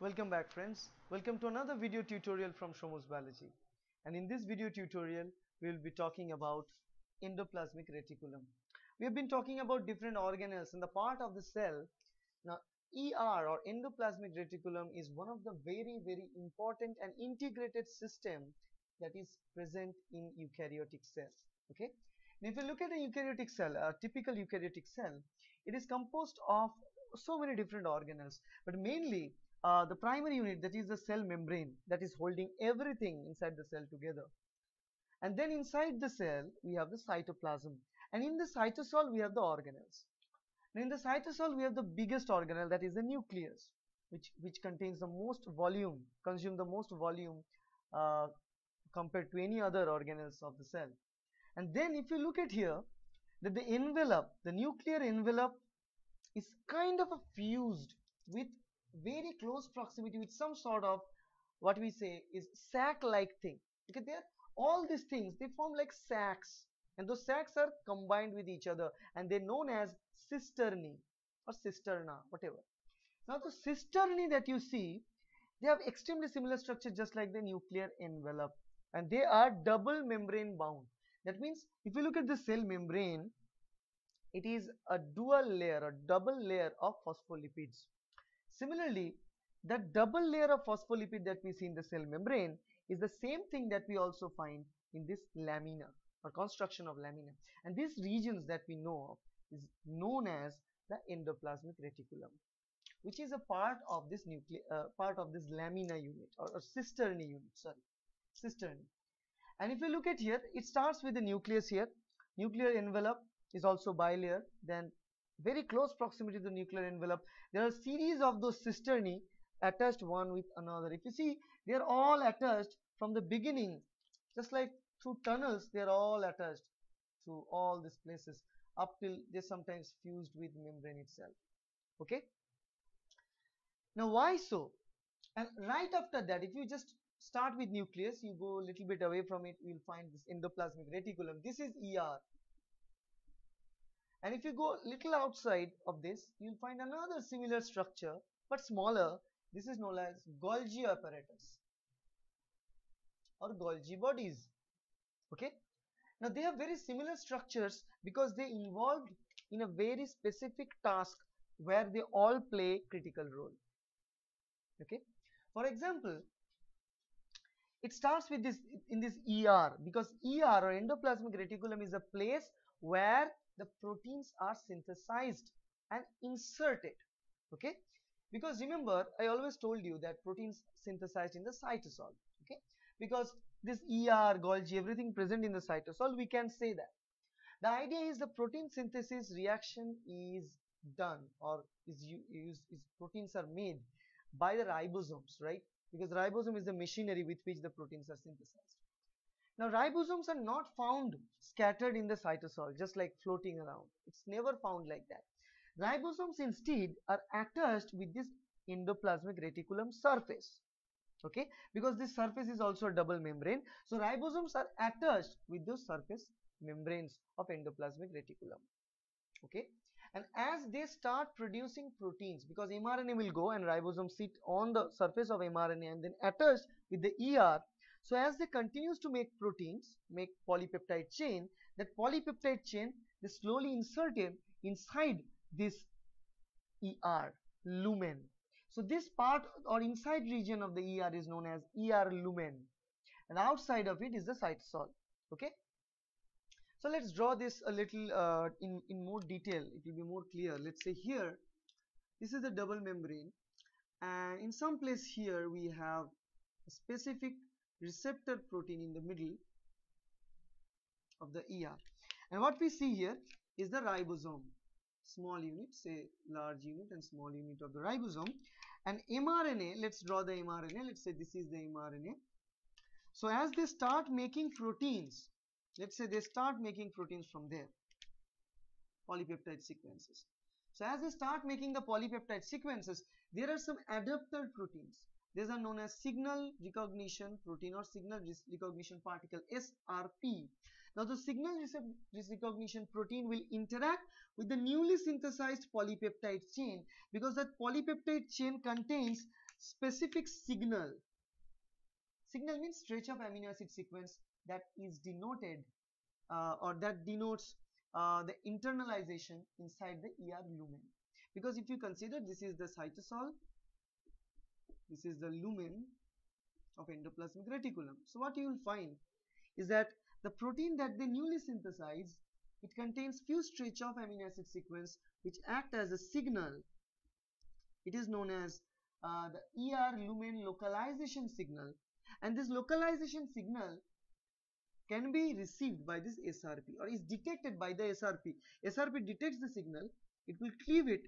Welcome back friends. Welcome to another video tutorial from Shomu's Biology. And in this video tutorial, we will be talking about endoplasmic reticulum. We have been talking about different organelles in the part of the cell. Now ER or endoplasmic reticulum is one of the very very important and integrated system that is present in eukaryotic cell. Okay. And if you look at a eukaryotic cell, a typical eukaryotic cell, it is composed of so many different organelles, but mainly uh, the primary unit that is the cell membrane that is holding everything inside the cell together. And then inside the cell we have the cytoplasm and in the cytosol we have the organelles. And in the cytosol we have the biggest organelle that is the nucleus which, which contains the most volume, consume the most volume uh, compared to any other organelles of the cell. And then if you look at here that the envelope, the nuclear envelope is kind of a fused with very close proximity with some sort of what we say is sac like thing. Okay there all these things they form like sacs. And those sacs are combined with each other and they're known as cisternae or cisterna whatever. Now the cisternae that you see they have extremely similar structure just like the nuclear envelope. And they are double membrane bound. That means if you look at the cell membrane it is a dual layer or double layer of phospholipids Similarly, that double layer of phospholipid that we see in the cell membrane is the same thing that we also find in this lamina or construction of lamina. And these regions that we know of is known as the endoplasmic reticulum, which is a part of this nuclear uh, part of this lamina unit or, or cisternae unit. Sorry, cisternae. And if you look at here, it starts with the nucleus here. Nuclear envelope is also bilayer. Then very close proximity to the nuclear envelope. There are series of those cisternae attached one with another. If you see they are all attached from the beginning. Just like through tunnels they are all attached through all these places up till they sometimes fused with membrane itself. Okay? Now why so? And right after that if you just start with nucleus you go a little bit away from it you will find this endoplasmic reticulum. This is er and if you go a little outside of this, you'll find another similar structure, but smaller. This is known as Golgi apparatus or Golgi bodies. Okay. Now they have very similar structures because they involved in a very specific task where they all play critical role. Okay. For example, it starts with this in this ER because ER or endoplasmic reticulum is a place where the proteins are synthesized and inserted okay? Because remember I always told you that proteins synthesized in the cytosol okay? Because this ER, Golgi everything present in the cytosol we can say that. The idea is the protein synthesis reaction is done or is used is proteins are made by the ribosomes right? Because ribosome is the machinery with which the proteins are synthesized now ribosomes are not found scattered in the cytosol just like floating around. It's never found like that. Ribosomes instead are attached with this endoplasmic reticulum surface. Okay, because this surface is also a double membrane. So ribosomes are attached with those surface membranes of endoplasmic reticulum. Okay, and as they start producing proteins because mRNA will go and ribosomes sit on the surface of mRNA and then attached with the ER so as they continues to make proteins, make polypeptide chain, that polypeptide chain they slowly inserted inside this ER lumen. So this part or inside region of the ER is known as ER lumen and outside of it is the cytosol. Okay. So let's draw this a little uh, in, in more detail. It will be more clear. Let's say here, this is the double membrane and in some place here we have a specific receptor protein in the middle of the ER. And what we see here is the ribosome, small unit, say large unit and small unit of the ribosome. And mRNA, let's draw the mRNA, let's say this is the mRNA. So as they start making proteins, let's say they start making proteins from there, polypeptide sequences. So as they start making the polypeptide sequences, there are some adapter proteins these are known as signal recognition protein or signal recognition particle SRP. Now the signal recognition protein will interact with the newly synthesized polypeptide chain because that polypeptide chain contains specific signal signal means stretch of amino acid sequence that is denoted uh, or that denotes uh, the internalization inside the ER lumen because if you consider this is the cytosol this is the lumen of endoplasmic reticulum. So what you will find is that the protein that they newly synthesize it contains few stretch of amino acid sequence which act as a signal. It is known as uh, the ER lumen localization signal. And this localization signal can be received by this SRP or is detected by the SRP. SRP detects the signal, it will cleave it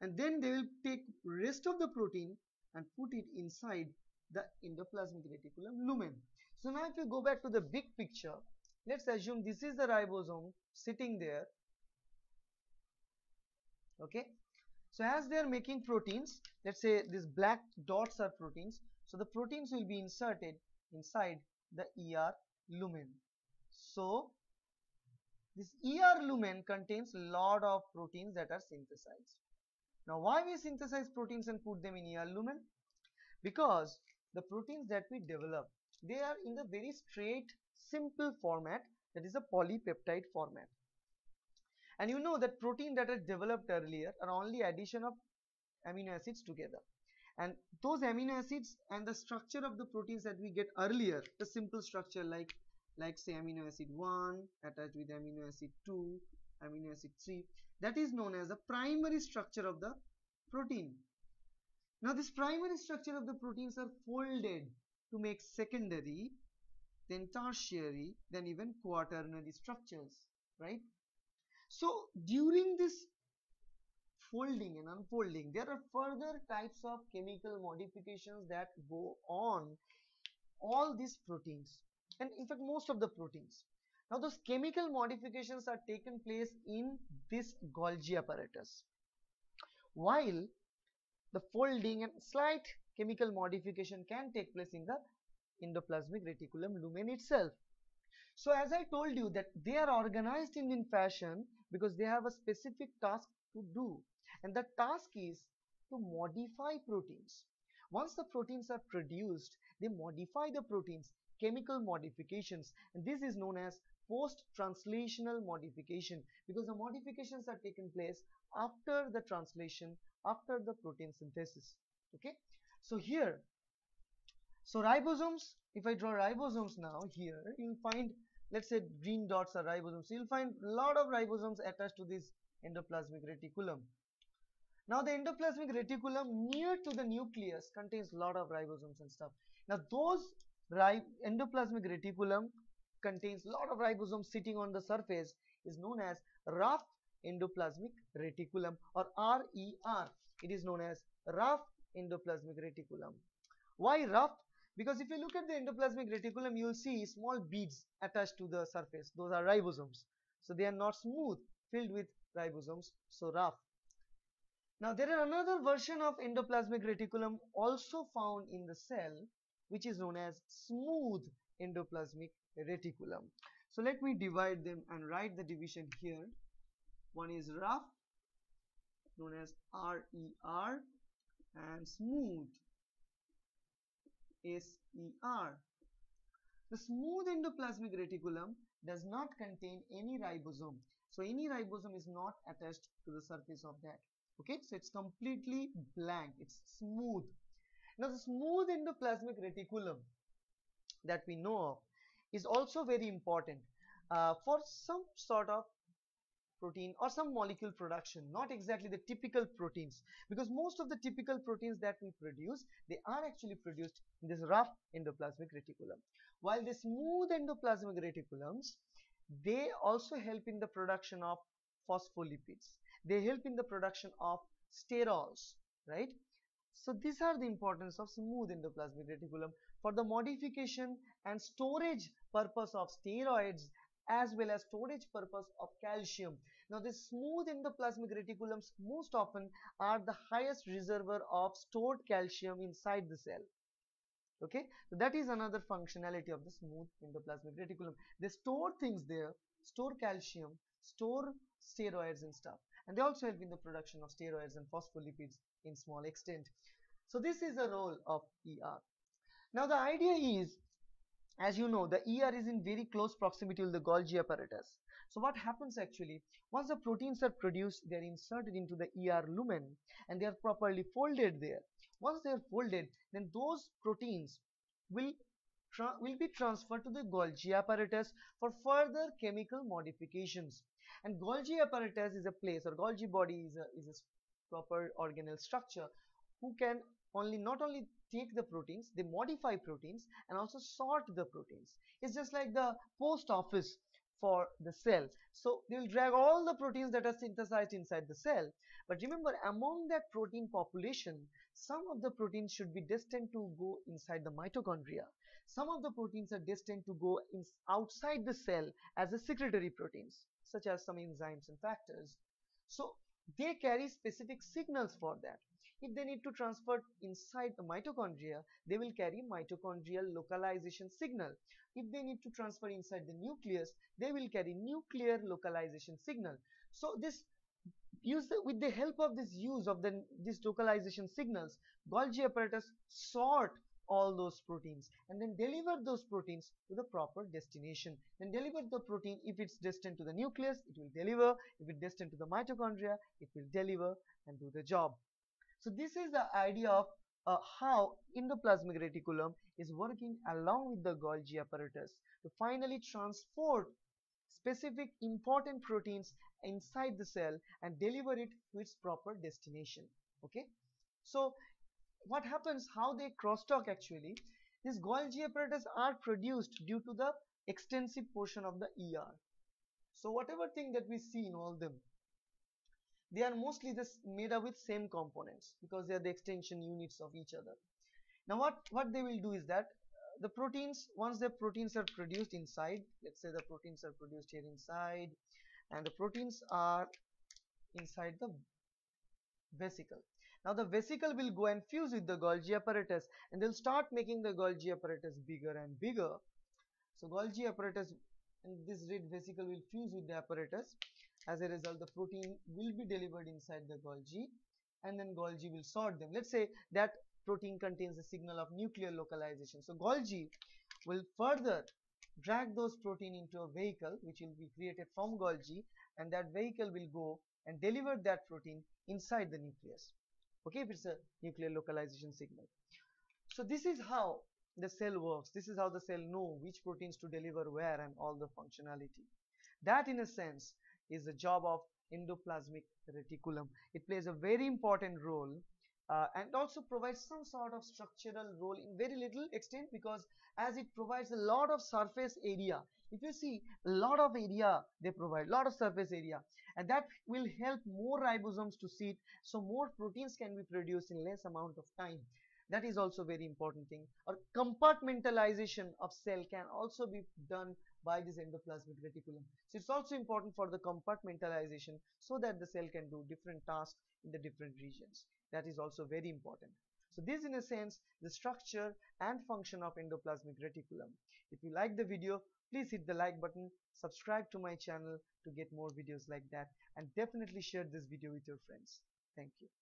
and then they will take rest of the protein and put it inside the endoplasmic reticulum lumen. So now if you go back to the big picture, let's assume this is the ribosome sitting there. Okay. So as they are making proteins, let's say these black dots are proteins. So the proteins will be inserted inside the ER lumen. So this ER lumen contains a lot of proteins that are synthesized. Now why we synthesize proteins and put them in lumen? Because the proteins that we develop they are in the very straight simple format that is a polypeptide format. And you know that protein that are developed earlier are only addition of amino acids together and those amino acids and the structure of the proteins that we get earlier the simple structure like like say amino acid 1 attached with amino acid 2 amino acid 3 that is known as the primary structure of the protein. Now this primary structure of the proteins are folded to make secondary then tertiary then even quaternary structures right? So during this folding and unfolding there are further types of chemical modifications that go on all these proteins. And in fact most of the proteins now those chemical modifications are taken place in this Golgi apparatus. While the folding and slight chemical modification can take place in the endoplasmic reticulum lumen itself. So as I told you that they are organized in, in fashion because they have a specific task to do. And the task is to modify proteins. Once the proteins are produced, they modify the proteins, chemical modifications. And this is known as post-translational modification because the modifications are taken place after the translation, after the protein synthesis. Okay, so here, so ribosomes, if I draw ribosomes now here, you'll find let's say green dots are ribosomes. So you'll find a lot of ribosomes attached to this endoplasmic reticulum. Now the endoplasmic reticulum near to the nucleus contains a lot of ribosomes and stuff. Now those endoplasmic reticulum contains a lot of ribosomes sitting on the surface is known as rough endoplasmic reticulum or RER. It is known as rough endoplasmic reticulum. Why rough? Because if you look at the endoplasmic reticulum, you will see small beads attached to the surface. Those are ribosomes. So they are not smooth, filled with ribosomes, so rough. Now there are another version of endoplasmic reticulum also found in the cell which is known as smooth endoplasmic reticulum. So let me divide them and write the division here. One is rough known as RER and smooth SER. The smooth endoplasmic reticulum does not contain any ribosome. So any ribosome is not attached to the surface of that. Okay, so it's completely blank. It's smooth. Now the smooth endoplasmic reticulum that we know of is also very important uh, for some sort of protein or some molecule production not exactly the typical proteins. Because most of the typical proteins that we produce they are actually produced in this rough endoplasmic reticulum. While the smooth endoplasmic reticulums they also help in the production of phospholipids. They help in the production of sterols right? So these are the importance of smooth endoplasmic reticulum for the modification and storage purpose of steroids as well as storage purpose of calcium. Now the smooth endoplasmic reticulums most often are the highest reservoir of stored calcium inside the cell. Okay, so that is another functionality of the smooth endoplasmic reticulum. They store things there, store calcium, store steroids and stuff. And they also help in the production of steroids and phospholipids in small extent. So this is the role of ER. Now the idea is, as you know, the ER is in very close proximity to the Golgi apparatus. So what happens actually, once the proteins are produced, they are inserted into the ER lumen and they are properly folded there. Once they are folded, then those proteins will will be transferred to the Golgi apparatus for further chemical modifications. And Golgi apparatus is a place or Golgi body is a, is a proper organelle structure who can only not only take the proteins, they modify proteins and also sort the proteins. It's just like the post office for the cell. So they will drag all the proteins that are synthesized inside the cell. But remember among that protein population, some of the proteins should be destined to go inside the mitochondria. Some of the proteins are destined to go in, outside the cell as a secretory proteins such as some enzymes and factors. So they carry specific signals for that. If they need to transfer inside the mitochondria, they will carry mitochondrial localization signal. If they need to transfer inside the nucleus, they will carry nuclear localization signal. So this use the, with the help of this use of the this localization signals, Golgi apparatus sort all those proteins and then deliver those proteins to the proper destination. Then deliver the protein if it's destined to the nucleus, it will deliver. If it's destined to the mitochondria, it will deliver and do the job. So this is the idea of uh, how endoplasmic reticulum is working along with the Golgi apparatus to finally transport specific important proteins inside the cell and deliver it to its proper destination. Okay? So what happens how they crosstalk actually these Golgi apparatus are produced due to the extensive portion of the ER so whatever thing that we see in all them they are mostly just made up with same components because they are the extension units of each other now what what they will do is that uh, the proteins once the proteins are produced inside let's say the proteins are produced here inside and the proteins are inside the vesicle now the vesicle will go and fuse with the Golgi apparatus and they'll start making the Golgi apparatus bigger and bigger. So Golgi apparatus and this red vesicle will fuse with the apparatus. As a result, the protein will be delivered inside the Golgi and then Golgi will sort them. Let's say that protein contains a signal of nuclear localization. So Golgi will further drag those protein into a vehicle which will be created from Golgi and that vehicle will go and deliver that protein inside the nucleus okay if it's a nuclear localization signal so this is how the cell works this is how the cell know which proteins to deliver where and all the functionality that in a sense is the job of endoplasmic reticulum. It plays a very important role uh, and also provides some sort of structural role in very little extent because as it provides a lot of surface area if you see a lot of area they provide a lot of surface area and that will help more ribosomes to sit so more proteins can be produced in less amount of time that is also very important thing. Or compartmentalization of cell can also be done by this endoplasmic reticulum. So it's also important for the compartmentalization so that the cell can do different tasks in the different regions. That is also very important. So this in a sense the structure and function of endoplasmic reticulum. If you like the video please hit the like button subscribe to my channel to get more videos like that and definitely share this video with your friends. Thank you